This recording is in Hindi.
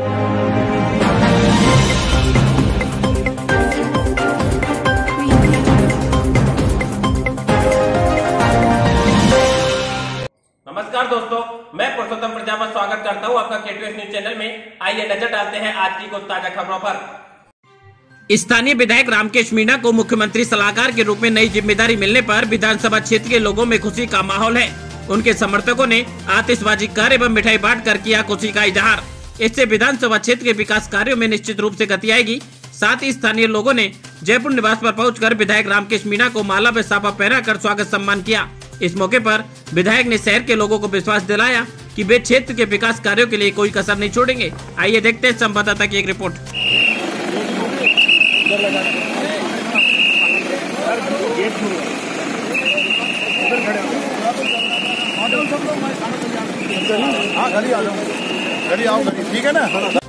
नमस्कार दोस्तों, मैं पुरुषोत्तम प्रजापत स्वागत करता हूँ आपका केटीएस न्यूज़ चैनल में। आइए नज़र डालते हैं आज की कुछ ताज़ा खबरों पर। स्थानीय विधायक रामकेश मीणा को मुख्यमंत्री सलाहकार के रूप में नई ज़िम्मेदारी मिलने पर विधानसभा क्षेत्र के लोगों में खुशी का माहौल है। उनके समर्थकों ने आतिशबाजी कर एवं मिठाई बांट कर किया खुशी का इजहार। इससे विधानसभा क्षेत्र के विकास कार्यों में निश्चित रूप से गति आएगी। साथ ही स्थानीय लोगों ने जयपुर निवास पर पहुंचकर विधायक रामकेश मीणा को माला व साफा पहना कर स्वागत सम्मान किया। इस मौके पर विधायक ने शहर के लोगों को विश्वास दिलाया कि वे क्षेत्र के विकास कार्यों के लिए कोई कसर नहीं छोड़ेंगे। आइए देखते हैं संवाददाता की एक रिपोर्ट। हाँ आ जाओ। घड़ी आओ। घड़ी ठीक है ना?